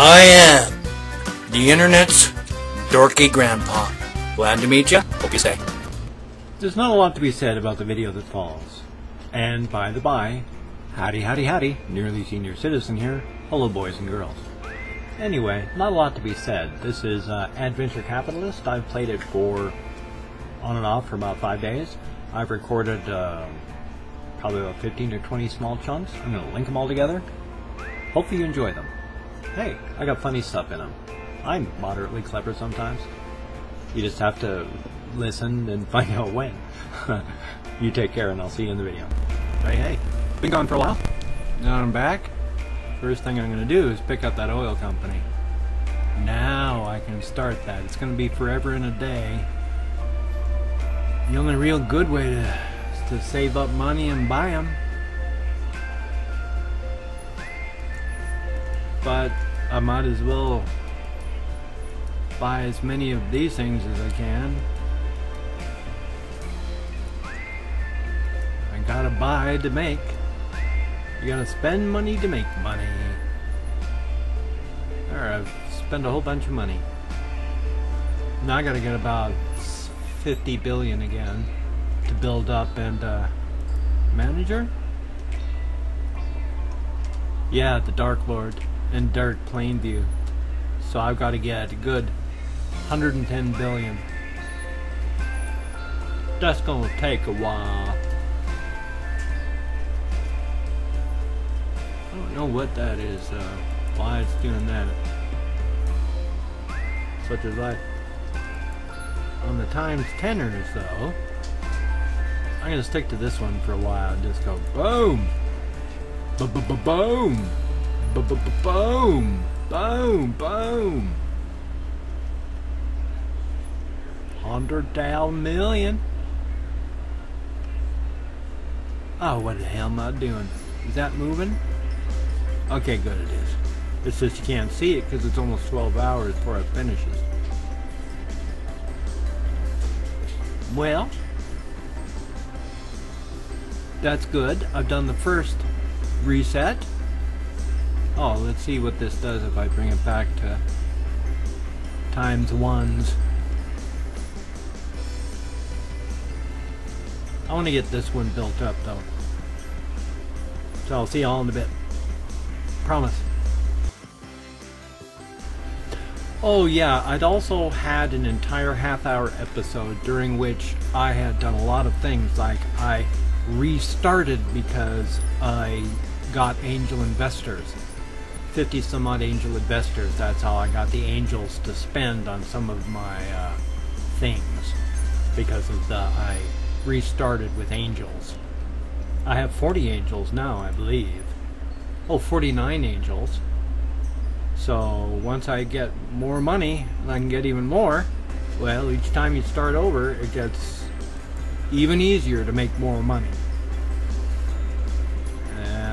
I am the internet's dorky grandpa. Glad to meet you. Hope you stay. There's not a lot to be said about the video that follows. And by the by, howdy, howdy, howdy, nearly senior citizen here. Hello, boys and girls. Anyway, not a lot to be said. This is uh, Adventure Capitalist. I've played it for on and off for about five days. I've recorded uh, probably about 15 or 20 small chunks. I'm going to link them all together. Hopefully you enjoy them. Hey, I got funny stuff in them. I'm moderately clever sometimes. You just have to listen and find out when. you take care and I'll see you in the video. Hey, hey. Been gone for a while. Now I'm back. First thing I'm going to do is pick up that oil company. Now I can start that. It's going to be forever and a day. The only real good way to, is to save up money and buy them. But I might as well buy as many of these things as I can. I gotta buy to make. You gotta spend money to make money. Alright, I've spent a whole bunch of money. Now I gotta get about 50 billion again to build up and uh, manager? Yeah, the Dark Lord and Derrick Plainview. So I've got to get a good 110 billion. That's gonna take a while. I don't know what that is, uh, why it's doing that. Such as life. On the times tenors, though, I'm gonna stick to this one for a while and just go boom, boom, boom, boom, boom. Hundred down million. Oh, what the hell am I doing? Is that moving? Okay, good it is. It's just you can't see it because it's almost 12 hours before it finishes. Well, that's good. I've done the first reset. Oh, let's see what this does if I bring it back to times ones. I want to get this one built up though. So I'll see y'all in a bit. Promise. Oh yeah, I'd also had an entire half hour episode during which I had done a lot of things like I restarted because I got angel investors. 50 some odd angel investors, that's how I got the angels to spend on some of my uh, things because of the I restarted with angels. I have 40 angels now, I believe. Oh, 49 angels. So once I get more money, and I can get even more, well, each time you start over, it gets even easier to make more money.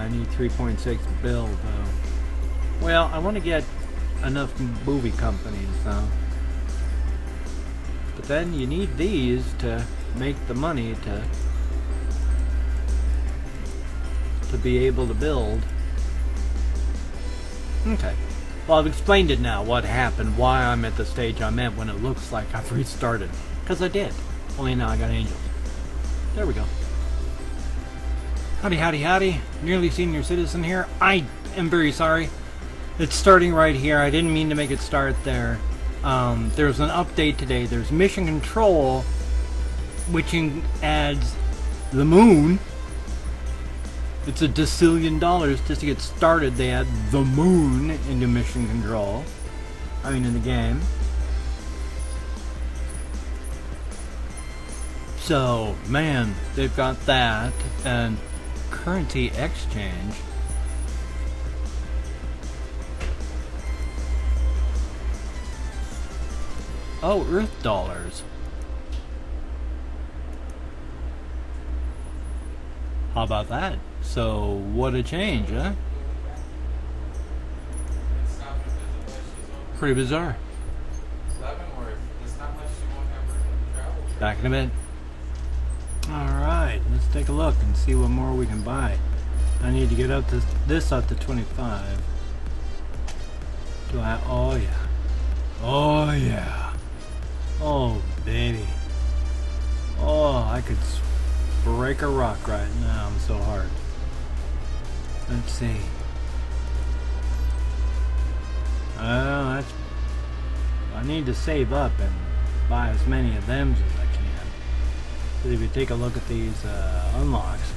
I need 3.6 bill, though. Well, I want to get enough movie companies, though. But then you need these to make the money to to be able to build. Okay. Well, I've explained it now, what happened, why I'm at the stage I'm at when it looks like I've restarted. Because I did. Only now I got angels. There we go. Howdy, howdy, howdy. Nearly senior citizen here. I am very sorry. It's starting right here. I didn't mean to make it start there. Um, there's an update today. There's mission control, which adds the moon it's a decillion dollars just to get started. They add the moon into mission control. I mean, in the game. So, man, they've got that. And currency exchange. Oh, Earth dollars. How about that? So, what a change, huh? Pretty bizarre. Back in a bit. Alright, let's take a look and see what more we can buy. I need to get up to this up to 25. Do I? Oh yeah. Oh yeah. Oh baby. Oh, I could break a rock right now. I'm so hard. Let's see. Oh, that's. I need to save up and buy as many of them as I can. But if you take a look at these uh, unlocks,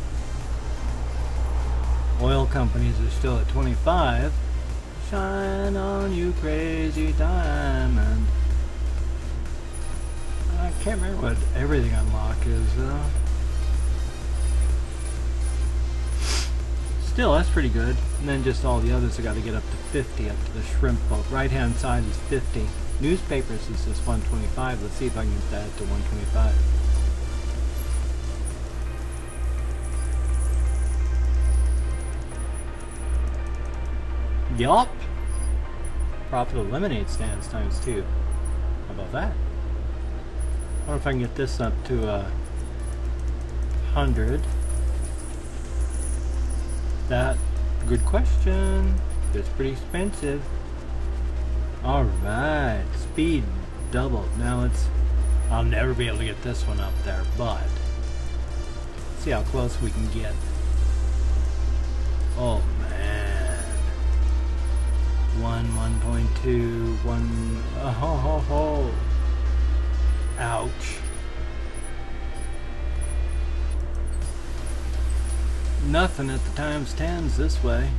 oil companies are still at 25. Shine on you, crazy diamond. Can't remember what everything unlock is. Uh, still, that's pretty good. And then just all the others, I got to get up to 50 up to the shrimp boat. Right hand side is 50. Newspapers is just 125. Let's see if I can get that to 125. Yup. Profit of lemonade stands times two. How about that? I wonder if I can get this up to a hundred. That good question. It's pretty expensive. Alright, speed doubled. Now it's I'll never be able to get this one up there, but see how close we can get. Oh man. One, one point two, one oh ho ho ho. Ouch. Nothing at the times tens this way.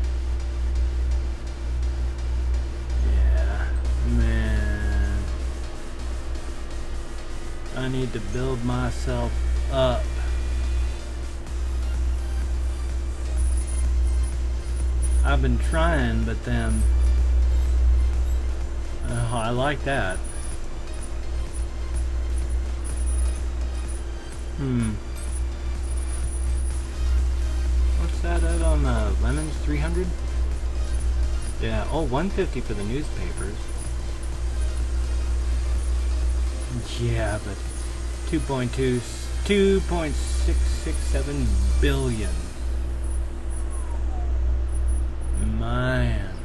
Yeah, man. I need to build myself up. I've been trying, but then... Oh, I like that. Hmm. What's that at on the lemons? 300? Yeah, oh, 150 for the newspapers. Yeah, but 2.2, 2.667 billion. Man.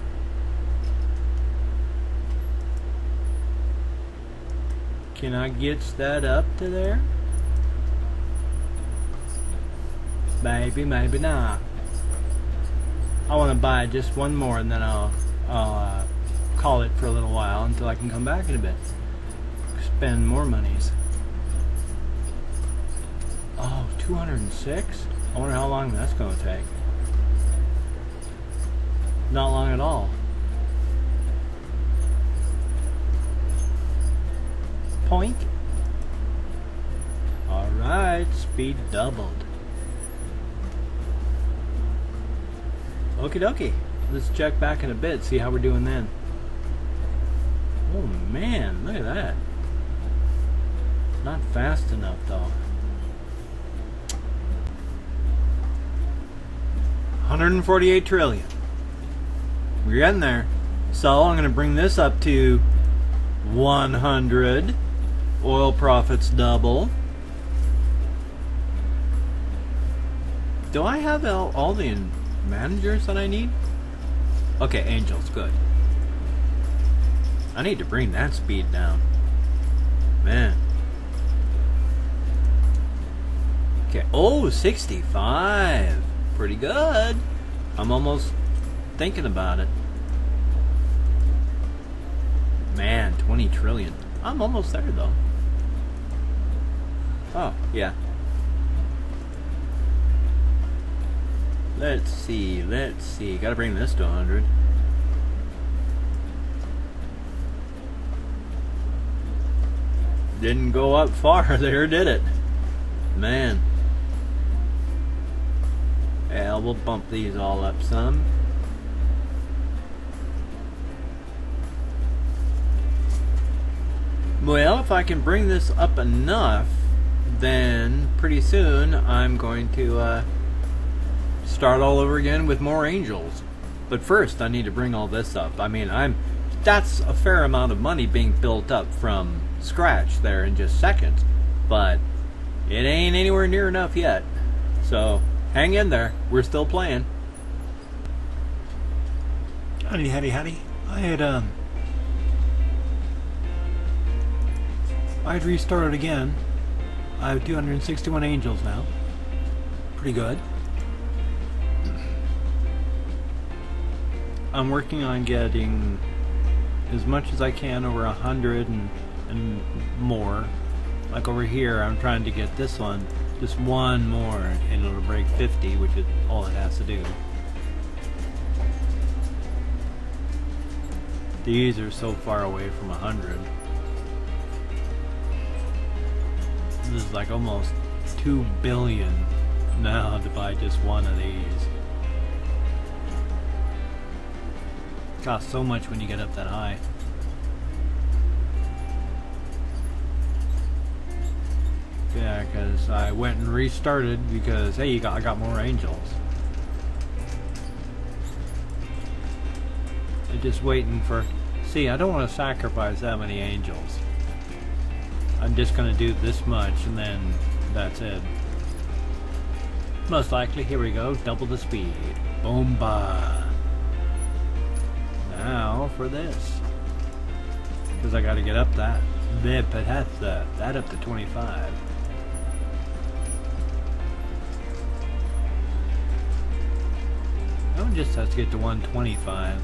Can I get that up to there? Maybe, maybe not. I want to buy just one more and then I'll, uh, call it for a little while until I can come back in a bit. Spend more monies. Oh, 206? I wonder how long that's going to take. Not long at all. Point. Alright, speed doubled. Okie dokie. Let's check back in a bit, see how we're doing then. Oh man, look at that. Not fast enough though. 148 trillion. We're getting there. So I'm going to bring this up to 100. Oil profits double. Do I have all, all the managers that I need? Okay, angels, good. I need to bring that speed down. Man. Okay, oh, 65. Pretty good. I'm almost thinking about it. Man, 20 trillion. I'm almost there, though. Oh, yeah. Let's see, let's see. Gotta bring this to 100. Didn't go up far there, did it? Man. Yeah, we'll bump these all up some. Well, if I can bring this up enough, then pretty soon I'm going to uh, start all over again with more angels. But first, I need to bring all this up. I mean, I'm that's a fair amount of money being built up from scratch there in just seconds, but it ain't anywhere near enough yet. So hang in there. We're still playing. Howdy, howdy, howdy. I had um, I had restarted again. I have 261 angels now. Pretty good. I'm working on getting as much as I can over a hundred and, and more. Like over here, I'm trying to get this one, just one more, and it'll break 50, which is all it has to do. These are so far away from a hundred. This is like almost two billion now to buy just one of these. Costs so much when you get up that high. Yeah, because I went and restarted because, hey, you got, I got more angels. I'm just waiting for... See, I don't want to sacrifice that many angels. I'm just going to do this much and then that's it. Most likely, here we go, double the speed. Boomba now for this. Because I got to get up that bit, but that's uh, that up to 25. That one just has to get to 125.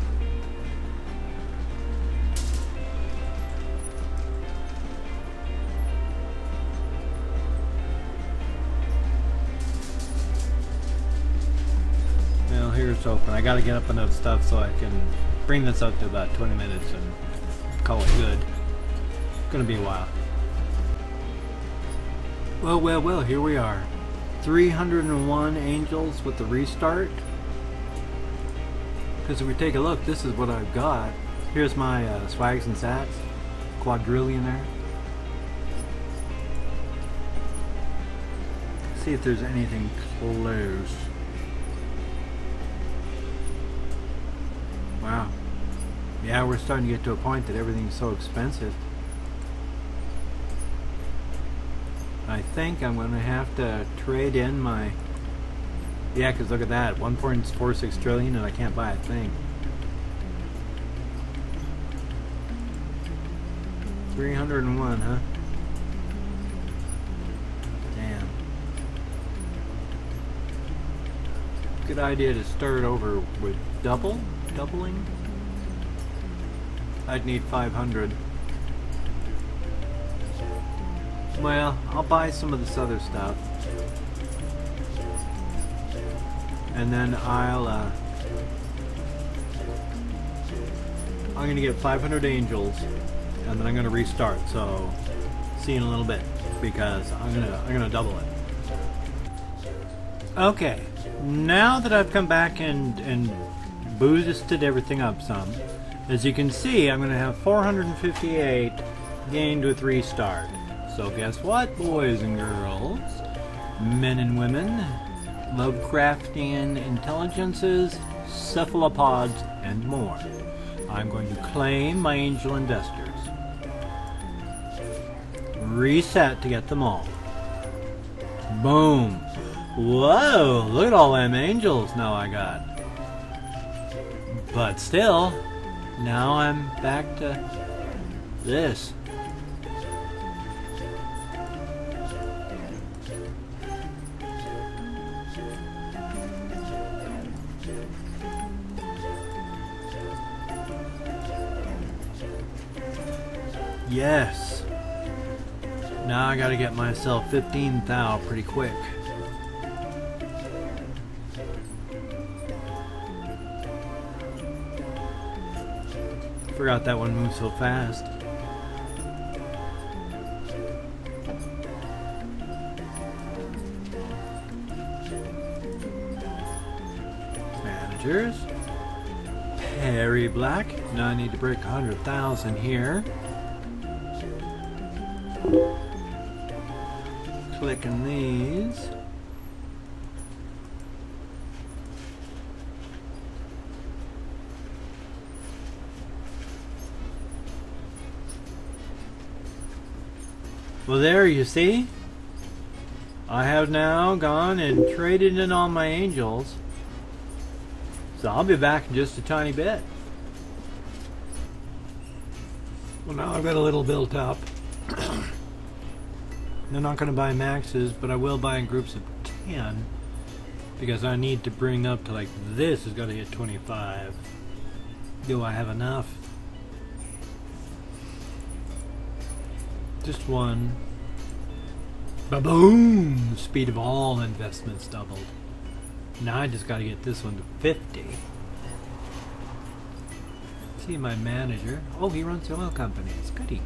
Well, here's hoping. I gotta get up enough stuff so I can bring this up to about 20 minutes and call it good. It's gonna be a while. Well, well, well, here we are. 301 angels with the restart. Because if we take a look, this is what I've got. Here's my uh, swags and sats. Quadrillion there. See if there's anything close. Wow. Yeah, we're starting to get to a point that everything's so expensive. I think I'm going to have to trade in my... Yeah, because look at that. 1.46 trillion and I can't buy a thing. 301, huh? Damn. Good idea to start over with double? Doubling? I'd need 500. Well, I'll buy some of this other stuff. And then I'll, uh, I'm gonna get 500 angels, and then I'm gonna restart, so see you in a little bit, because I'm gonna, I'm gonna double it. Okay, now that I've come back and, and boosted everything up some, as you can see, I'm going to have 458 gained with restart. So guess what, boys and girls, men and women, Lovecraftian intelligences, cephalopods, and more. I'm going to claim my angel investors. Reset to get them all. Boom. Whoa, look at all them angels now I got. But still, now I'm back to this. Yes. Now I gotta get myself 15 thou pretty quick. Forgot that one moved so fast. Managers. Perry Black. Now I need to break 100,000 here. Clicking these. Well, there you see. I have now gone and traded in all my angels. So I'll be back in just a tiny bit. Well, now I've got a little built up. They're not going to buy maxes, but I will buy in groups of 10 because I need to bring up to like this has got to hit 25. Do I have enough? Just one. Ba-boom! Speed of all investments doubled. Now I just got to get this one to 50. See my manager. Oh, he runs oil companies. Goody.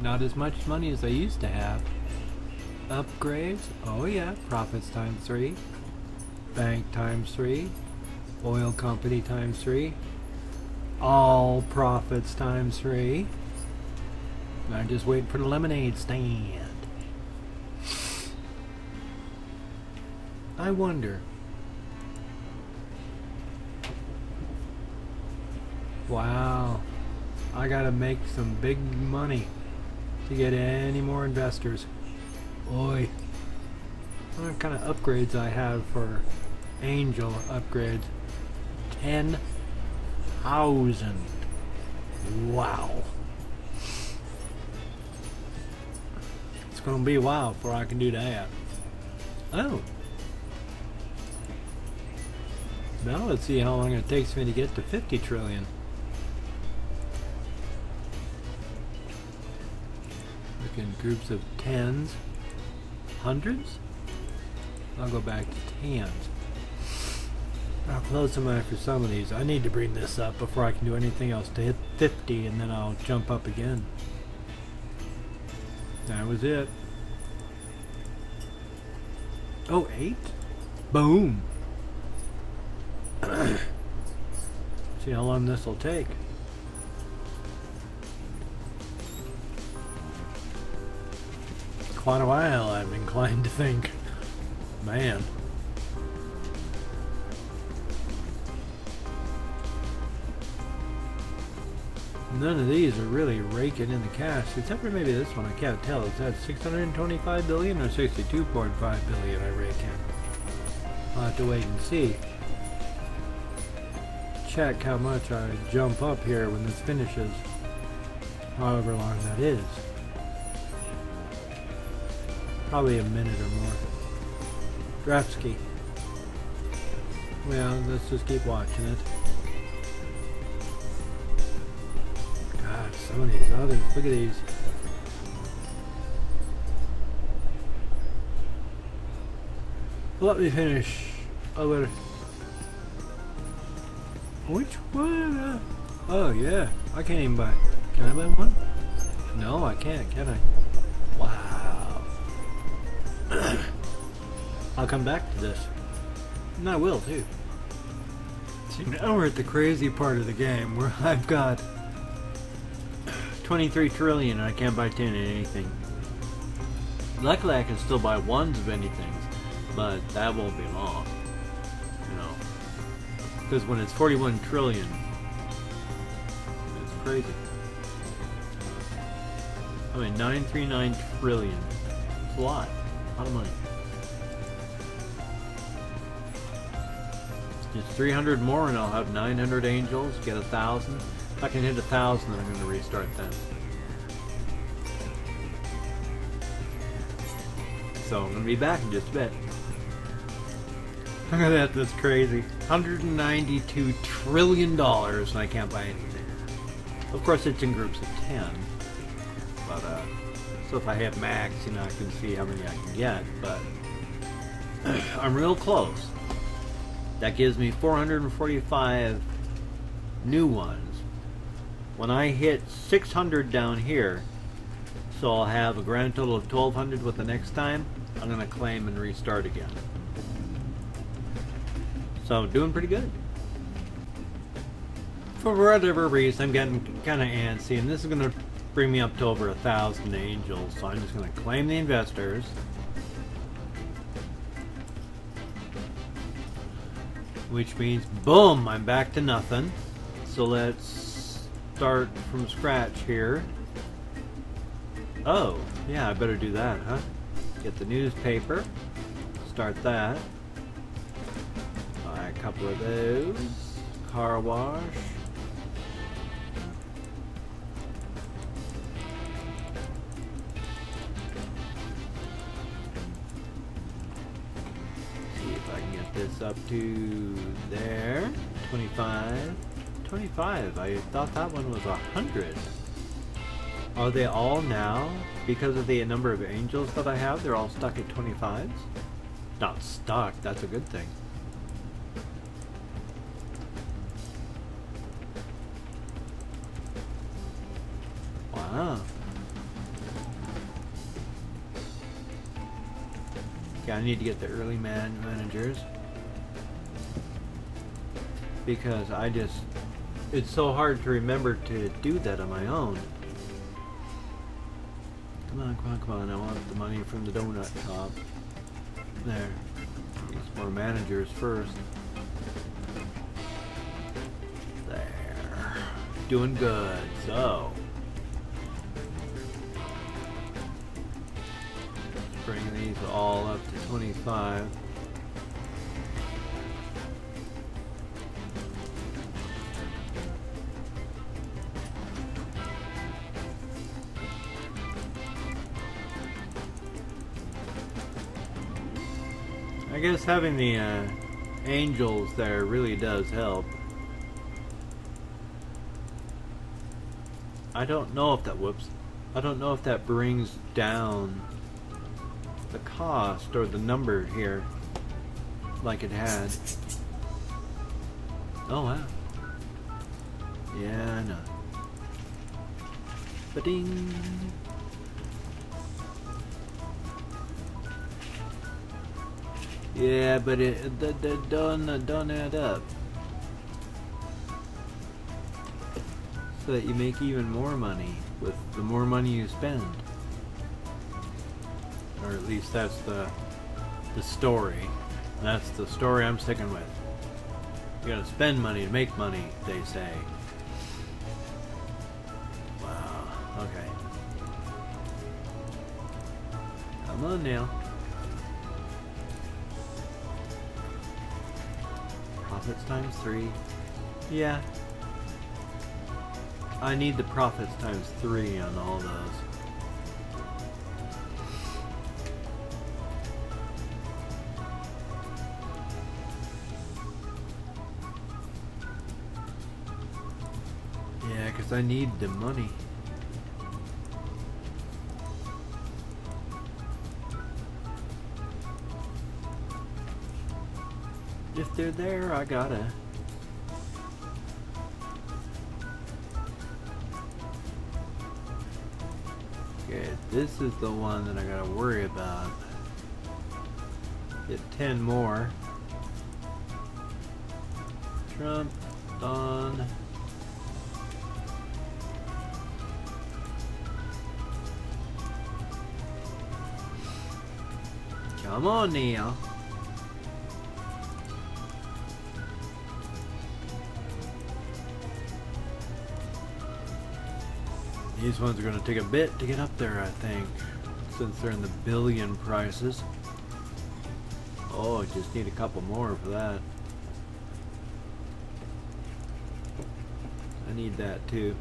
Not as much money as I used to have. Upgrades? Oh yeah. Profits times three. Bank times three. Oil company times three. All profits times three. I'm just waiting for the lemonade stand. I wonder. Wow. I gotta make some big money to get any more investors. Oi. What kind of upgrades I have for angel upgrades? 10,000. Wow. Gonna be a while before I can do that. Oh. Now let's see how long it takes me to get to 50 trillion. Look in groups of tens, hundreds. I'll go back to tens. How close am I for some of these? I need to bring this up before I can do anything else to hit 50 and then I'll jump up again. That was it. Oh, eight? Boom! See how long this will take. Quite a while, I'm inclined to think. Man. None of these are really raking in the cash, except for maybe this one. I can't tell. Is that 625 billion or 62.5 billion I reckon? I'll have to wait and see check how much I jump up here when this finishes, however long that is. Probably a minute or more. Draftsky. Well, let's just keep watching it. These others, look at these. Let me finish. a. Which one? Oh, yeah. I can't even buy. Can I buy one? No, I can't, can I? Wow. I'll come back to this. And I will, too. See, now we're at the crazy part of the game where I've got 23 trillion and I can't buy 10 in anything. Luckily, I can still buy ones of anything, but that won't be long. You know. Because when it's 41 trillion, it's crazy. I mean, 939 trillion. It's a lot. A lot of money. Just 300 more and I'll have 900 angels, get a thousand. I can hit a thousand, then I'm going to restart then. So I'm going to be back in just a bit. Look at that, that's crazy. $192 trillion and I can't buy anything. Of course it's in groups of 10. But, uh, so if I have max, you know, I can see how many I can get, but I'm real close. That gives me 445 new ones. When I hit 600 down here, so I'll have a grand total of 1200 with the next time, I'm going to claim and restart again. So doing pretty good. For whatever reason, I'm getting kind of antsy, and this is going to bring me up to over a thousand angels. So I'm just going to claim the investors. Which means, boom, I'm back to nothing. So let's start from scratch here. Oh, yeah, I better do that, huh? Get the newspaper, start that. Buy a couple of those. Car wash. See if I can get this up to there. 25. 25. I thought that one was 100. Are they all now, because of the number of angels that I have, they're all stuck at 25s? Not stuck, that's a good thing. Wow. Okay, I need to get the early man managers. Because I just... It's so hard to remember to do that on my own. Come on, come on, come on. I want the money from the donut shop. There. More managers first. There. Doing good. So. Bring these all up to 25. Guess having the uh, angels there really does help. I don't know if that whoops. I don't know if that brings down the cost or the number here like it had. Oh wow. Yeah, I know. Ba-ding. Yeah, but it don't don't add up. So that you make even more money with the more money you spend. Or at least that's the the story. That's the story I'm sticking with. You gotta spend money to make money, they say. Wow, okay. Come on now. Profits times three. Yeah. I need the profits times three on all those. Yeah, because I need the money. There, I gotta. Okay, this is the one that I gotta worry about. Get 10 more. Trump, Don. Come on, Neil. These ones are going to take a bit to get up there, I think, since they're in the billion prices. Oh, I just need a couple more for that. I need that too.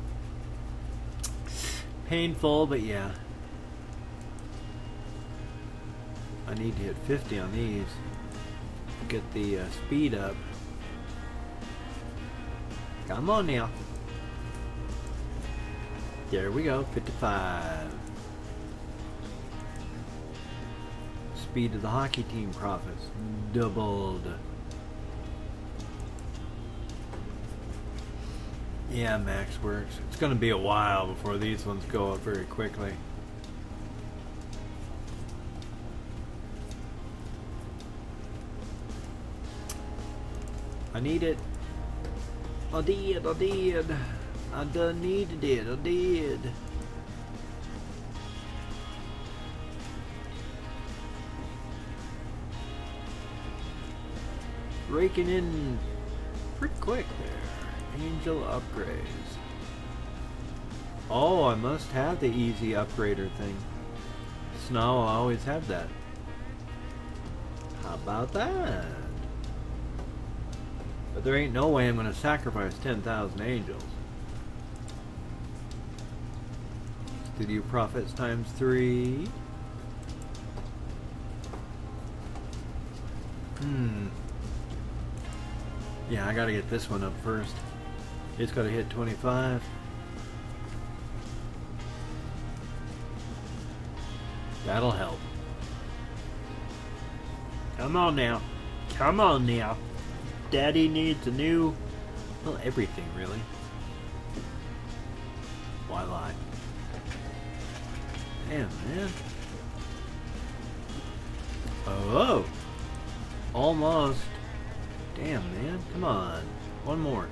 Painful, but yeah. I need to hit 50 on these. Get the uh, speed up. Come on now. There we go, 55. Speed of the hockey team profits doubled. Yeah, Max works. It's going to be a while before these ones go up very quickly. I need it. I did, I did. I done needed it, I did. Raking in pretty quick there. Angel upgrades. Oh, I must have the easy upgrader thing. Snow, I always have that. How about that? But there ain't no way I'm going to sacrifice 10,000 angels. Studio profits times three. Hmm. Yeah, I gotta get this one up first. It's gotta hit 25. That'll help. Come on now. Come on now. Daddy needs a new. Well, everything, really. Damn, man. Oh, almost. Damn, man. Come on. One more.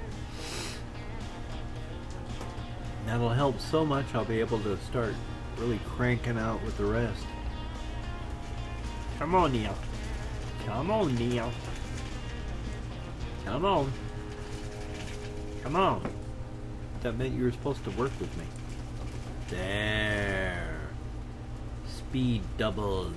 That'll help so much I'll be able to start really cranking out with the rest. Come on, Neil. Come on, Neil. Come on. Come on. That meant you were supposed to work with me. There. Speed doubled.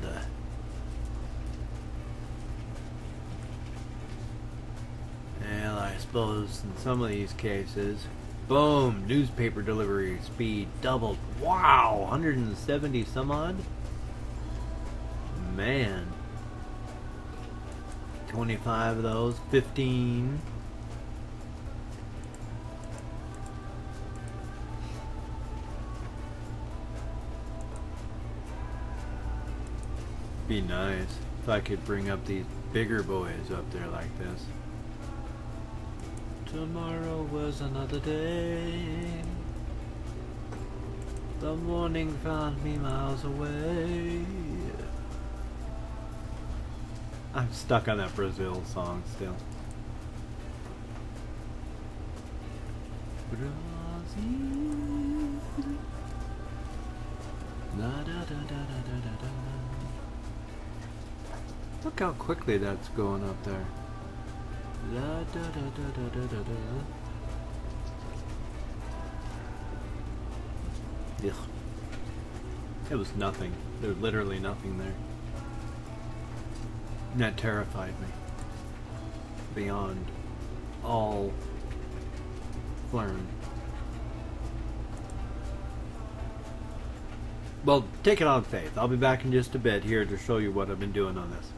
Well, I suppose in some of these cases. Boom! Newspaper delivery speed doubled. Wow! 170 some odd? Man. 25 of those. 15. Be nice if I could bring up these bigger boys up there like this. Tomorrow was another day. The morning found me miles away. I'm stuck on that Brazil song still. Brazil. Da, da, da, Look how quickly that's going up there. Da, da, da, da. Ugh. It was nothing. There was literally nothing there. And that terrified me. Beyond all learned. Well, take it on faith. I'll be back in just a bit here to show you what I've been doing on this.